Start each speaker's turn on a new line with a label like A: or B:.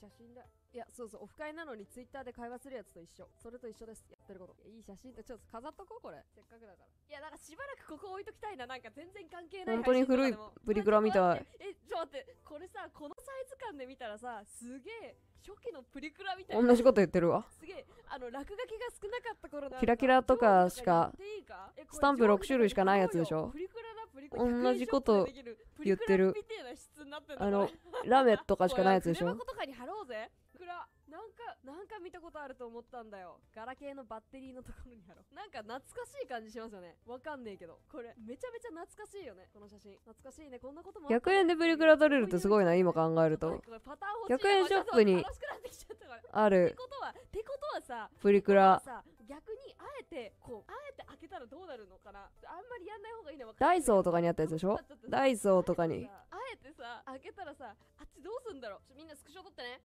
A: 写真だ。いやそうそうオフ会なのにツイッターで会話するやつと一緒。それと一緒です。やってること。いやいい写真。ってちょっと飾っとこうこれ。せっかくだから。いやなんかしばらくここ置いときたいな。なんか全然関係ない
B: 本当に古いプリクラみた。い
A: えちょっと待って。これさこのサイズ感で見たらさすげえ初期のプリクラみたいな。
B: 同じこと言ってるわ。
A: すげえあの落書きが少なかった頃の
B: キラキラとかしかスタンプ6種類しかないやつでしょ？
A: プリクラだプリクラ
B: 同じこと言ってるあのラメとかしかないやつでしょ？
A: ぜ。プリクラなんかなんか見たことあると思ったんだよ。ガラケーのバッテリーのところに貼ろうなんか懐かしい感じしますよね。わかんねえけど。これ。めちゃめちゃ懐かしいよねこの写真。懐かしいね。こんなこともあった。
B: 100円でプリクラ取れるってすごいな今考えると。
A: これパターン欲しい
B: 100円ショップに
A: 楽しくなってことはってことはさ
B: プリクラ。
A: さ逆にあえてこうあえて開けたらどうなるのかな。あんまりやんない方がいいの
B: ダイソーとかにあったやつでしょ？ダイソーとかに。
A: あえてさ開けたらさあっちどうすんだろう。みんなスクショ撮ってね